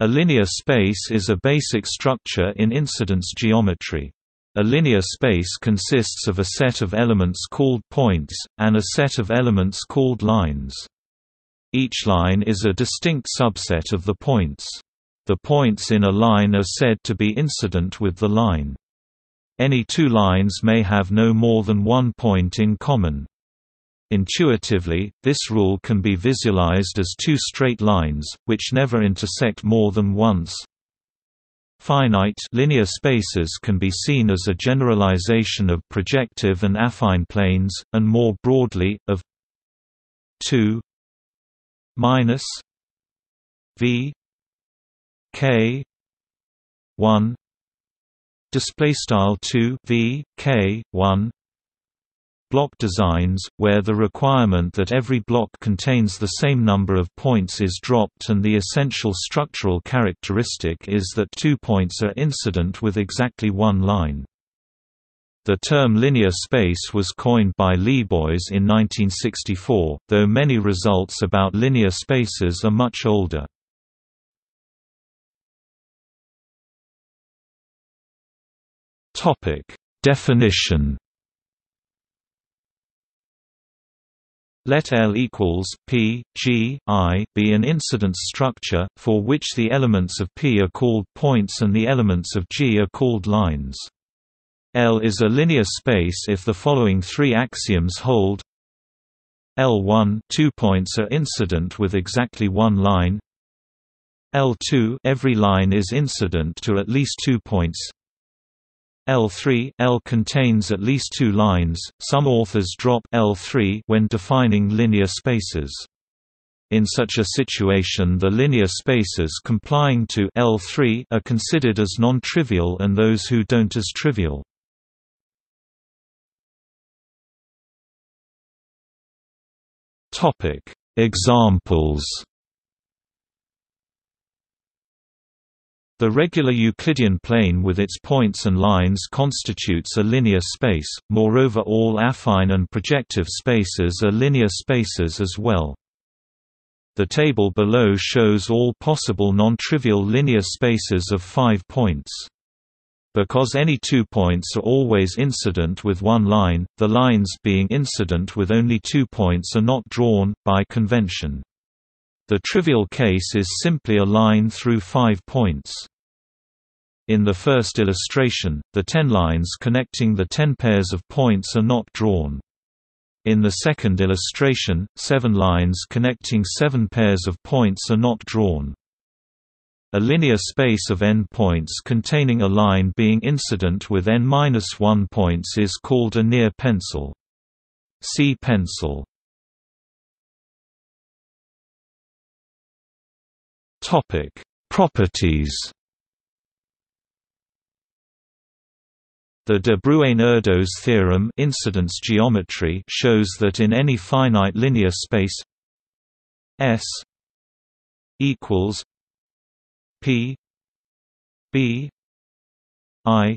A linear space is a basic structure in incidence geometry. A linear space consists of a set of elements called points, and a set of elements called lines. Each line is a distinct subset of the points. The points in a line are said to be incident with the line. Any two lines may have no more than one point in common. Intuitively, this rule can be visualized as two straight lines, which never intersect more than once. Finite linear spaces can be seen as a generalization of projective and affine planes, and more broadly, of 2 minus v k 1 display style 2 v k 1 block designs, where the requirement that every block contains the same number of points is dropped and the essential structural characteristic is that two points are incident with exactly one line. The term linear space was coined by Libois in 1964, though many results about linear spaces are much older. Definition Let L equals P, G, I be an incidence structure, for which the elements of P are called points and the elements of G are called lines. L is a linear space if the following three axioms hold. L1 two points are incident with exactly one line. L2 every line is incident to at least two points L3 L contains at least two lines. Some authors drop L3 when defining linear spaces. In such a situation the linear spaces complying to L3 are considered as non-trivial and those who don't as trivial. Topic: Examples The regular Euclidean plane with its points and lines constitutes a linear space, moreover all affine and projective spaces are linear spaces as well. The table below shows all possible non-trivial linear spaces of five points. Because any two points are always incident with one line, the lines being incident with only two points are not drawn, by convention. The trivial case is simply a line through five points. In the first illustration, the ten lines connecting the ten pairs of points are not drawn. In the second illustration, seven lines connecting seven pairs of points are not drawn. A linear space of n points containing a line being incident with n-1 points is called a near pencil. See pencil. Topic: Properties. The de Bruijn-Erdos theorem incidence geometry shows that in any finite linear space S equals P B I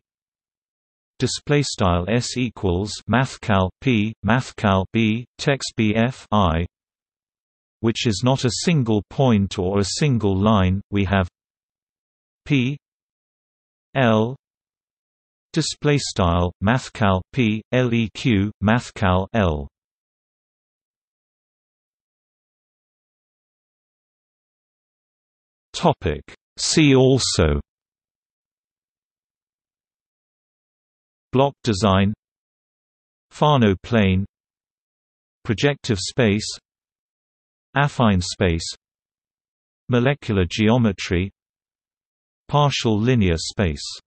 display style S equals mathcal P mathcal B text BF I which is not a single point or a single line, we have P L display style mathcal P LEQ mathcal L. Topic. See also. Block design. Fano plane. Projective space. Affine space. Molecular geometry. Partial linear space